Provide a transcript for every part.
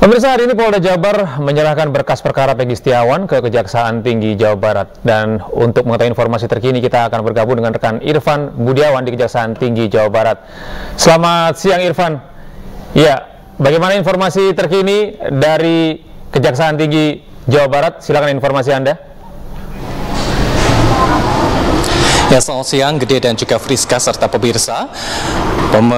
Pemirsa hari ini Polda Jabar menyerahkan berkas perkara Pegi Setiawan ke Kejaksaan Tinggi Jawa Barat. Dan untuk mengetahui informasi terkini kita akan bergabung dengan rekan Irfan Budiawan di Kejaksaan Tinggi Jawa Barat. Selamat siang Irfan. Ya, bagaimana informasi terkini dari Kejaksaan Tinggi Jawa Barat? Silakan informasi Anda. Ya, selamat siang, Gede dan juga Friska serta pemirsa. Pem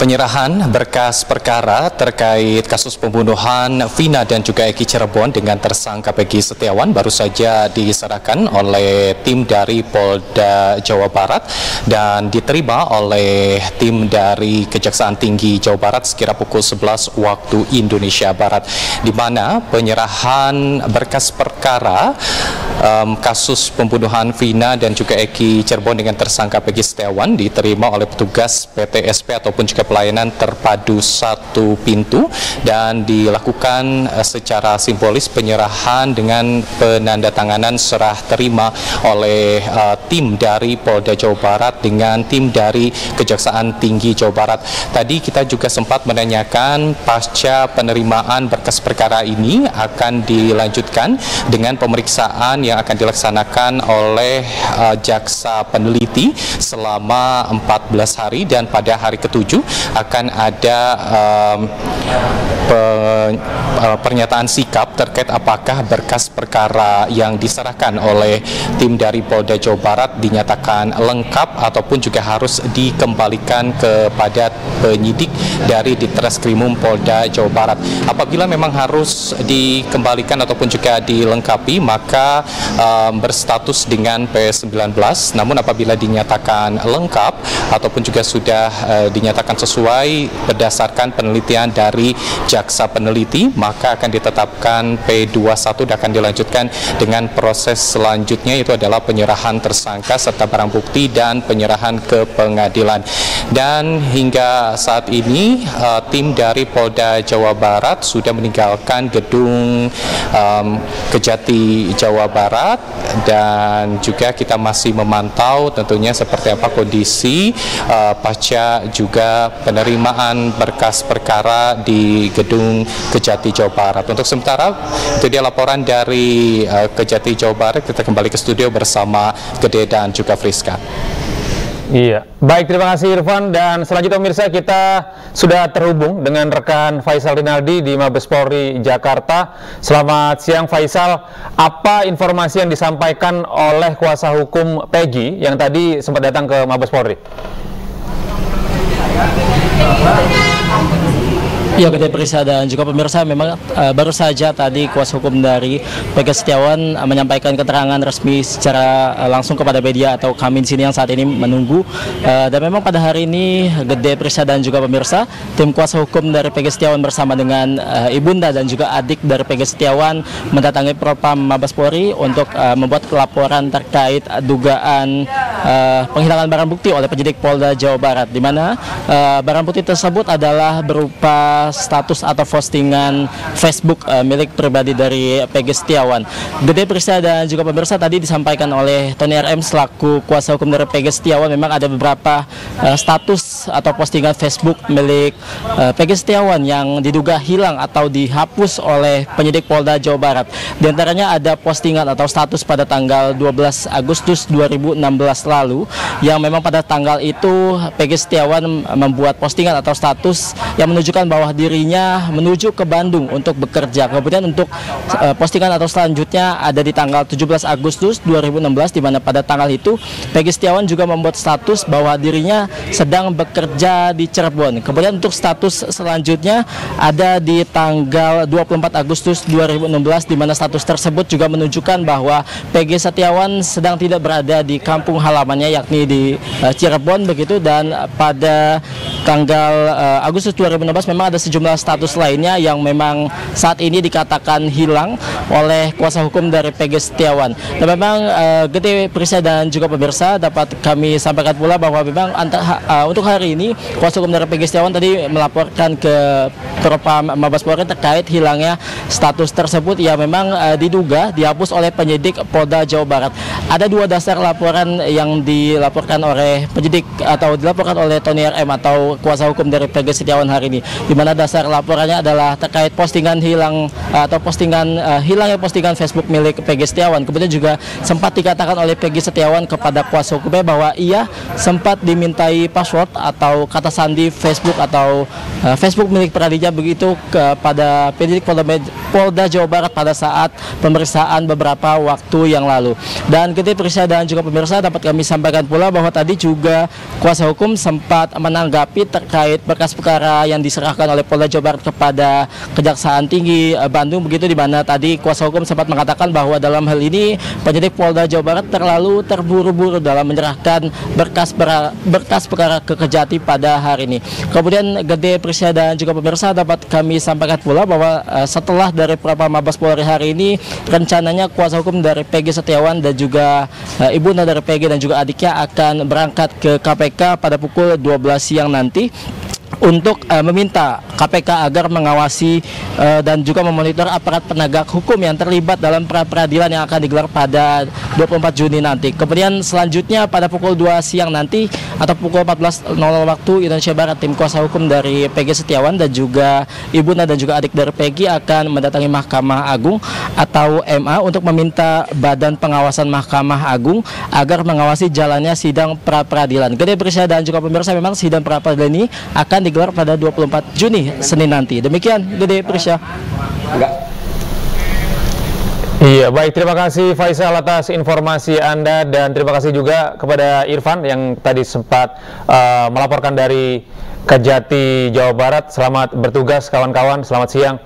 penyerahan berkas perkara terkait kasus pembunuhan Vina dan juga Eki Cirebon dengan tersangka Peggy Setiawan baru saja diserahkan oleh tim dari Polda Jawa Barat dan diterima oleh tim dari Kejaksaan Tinggi Jawa Barat sekira pukul 11 waktu Indonesia Barat di mana penyerahan berkas perkara um, kasus pembunuhan Vina dan juga Eki Cirebon dengan tersangka Peggy Setiawan diterima oleh petugas PTSP ataupun juga pelayanan terpadu satu pintu dan dilakukan uh, secara simbolis penyerahan dengan penandatanganan serah terima oleh uh, tim dari Polda Jawa Barat dengan tim dari Kejaksaan Tinggi Jawa Barat. Tadi kita juga sempat menanyakan pasca penerimaan berkas perkara ini akan dilanjutkan dengan pemeriksaan yang akan dilaksanakan oleh uh, jaksa peneliti selama 14 hari dan pada hari ketujuh akan ada um, pe, uh, pernyataan sikap terkait apakah berkas perkara yang diserahkan oleh tim dari Polda Jawa Barat dinyatakan lengkap ataupun juga harus dikembalikan kepada penyidik dari Ditreskrimum Polda Jawa Barat. Apabila memang harus dikembalikan ataupun juga dilengkapi maka um, berstatus dengan P19 namun apabila dinyatakan lengkap ataupun juga sudah uh, dinyatakan sesuai berdasarkan penelitian dari jaksa peneliti maka akan ditetapkan P21 dan akan dilanjutkan dengan proses selanjutnya itu adalah penyerahan tersangka serta barang bukti dan penyerahan ke pengadilan. Dan hingga saat ini uh, tim dari Polda Jawa Barat sudah meninggalkan gedung um, Kejati Jawa Barat dan juga kita masih memantau tentunya seperti apa kondisi uh, pasca juga penerimaan berkas perkara di gedung Kejati Jawa Barat. Untuk sementara itu dia laporan dari uh, Kejati Jawa Barat. Kita kembali ke studio bersama Gede dan juga Friska. Iya, baik terima kasih Irfan dan selanjutnya pemirsa kita sudah terhubung dengan rekan Faisal Rinaldi di Mabes Polri Jakarta. Selamat siang Faisal, apa informasi yang disampaikan oleh kuasa hukum Peggy yang tadi sempat datang ke Mabes Polri? Ya, Gede Perisa dan juga pemirsa memang uh, baru saja tadi kuasa hukum dari Pega Setiawan uh, menyampaikan keterangan resmi secara uh, langsung kepada media atau kami di sini yang saat ini menunggu. Uh, dan memang pada hari ini Gede Perisa dan juga pemirsa tim kuasa hukum dari Pega Setiawan bersama dengan uh, ibunda dan juga adik dari Pega Setiawan mendatangi Propam Mabes Polri untuk uh, membuat laporan terkait dugaan uh, penghilangan barang bukti oleh penyidik Polda Jawa Barat di mana uh, barang bukti tersebut adalah berupa status atau postingan Facebook uh, milik pribadi dari Pegi Setiawan. Gede Prisa dan juga pemirsa tadi disampaikan oleh Tony RM selaku kuasa hukum dari Pegi Setiawan memang ada beberapa uh, status atau postingan Facebook milik uh, Pegi Setiawan yang diduga hilang atau dihapus oleh penyidik Polda Jawa Barat. Di antaranya ada postingan atau status pada tanggal 12 Agustus 2016 lalu yang memang pada tanggal itu Pegi Setiawan membuat postingan atau status yang menunjukkan bahwa dirinya menuju ke Bandung untuk bekerja. Kemudian untuk uh, postingan atau selanjutnya ada di tanggal 17 Agustus 2016 di mana pada tanggal itu Peggy Setiawan juga membuat status bahwa dirinya sedang bekerja di Cirebon. Kemudian untuk status selanjutnya ada di tanggal 24 Agustus 2016 di mana status tersebut juga menunjukkan bahwa Peggy Setiawan sedang tidak berada di kampung halamannya yakni di uh, Cirebon begitu dan pada tanggal uh, Agustus 2016 memang ada sejumlah status lainnya yang memang saat ini dikatakan hilang oleh kuasa hukum dari PG Setiawan. Dan memang uh, Gede dan juga pemirsa dapat kami sampaikan pula bahwa memang antara, uh, untuk hari ini kuasa hukum dari PG Setiawan tadi melaporkan ke Propam Mabes Polri terkait hilangnya status tersebut yang memang uh, diduga dihapus oleh penyidik Polda Jawa Barat. Ada dua dasar laporan yang yang dilaporkan oleh penyidik atau dilaporkan oleh Tony RM atau kuasa hukum dari PG Setiawan hari ini. Di mana dasar laporannya adalah terkait postingan hilang atau postingan uh, hilangnya postingan Facebook milik PG Setiawan. Kemudian juga sempat dikatakan oleh PG Setiawan kepada kuasa hukumnya bahwa ia sempat dimintai password atau kata sandi Facebook atau uh, Facebook milik Pradija begitu kepada penyidik Polda, Polda Jawa Barat pada saat pemeriksaan beberapa waktu yang lalu. Dan ketika periksa dan juga pemirsa dapat kami sampaikan pula bahwa tadi juga kuasa hukum sempat menanggapi terkait berkas perkara yang diserahkan oleh Polda Jawa Barat kepada Kejaksaan Tinggi eh, Bandung begitu di mana tadi kuasa hukum sempat mengatakan bahwa dalam hal ini penyidik Polda Jawa Barat terlalu terburu-buru dalam menyerahkan berkas perkara, berkas perkara ke Kejati pada hari ini. Kemudian Gede Prisya dan juga pemirsa dapat kami sampaikan pula bahwa uh, setelah dari beberapa Mabes Polri hari ini rencananya kuasa hukum dari PG Setiawan dan juga uh, ibu dari PG dan juga adiknya akan berangkat ke KPK pada pukul 12 siang nanti untuk uh, meminta KPK agar mengawasi uh, dan juga memonitor aparat penegak hukum yang terlibat dalam pra peradilan yang akan digelar pada 24 Juni nanti. Kemudian selanjutnya pada pukul 2 siang nanti atau pukul 14.00 waktu Indonesia Barat tim kuasa hukum dari PG Setiawan dan juga ibunda dan juga adik dari PG akan mendatangi Mahkamah Agung atau MA untuk meminta Badan Pengawasan Mahkamah Agung agar mengawasi jalannya sidang pra peradilan. Gede Bersya dan juga pemirsa memang sidang pra peradilan ini akan digelar pada 24 Juni Senin nanti. Demikian Gede Prisya. Enggak. Iya, baik. Terima kasih Faisal atas informasi Anda dan terima kasih juga kepada Irfan yang tadi sempat uh, melaporkan dari Kejati, Jawa Barat. Selamat bertugas kawan-kawan. Selamat siang.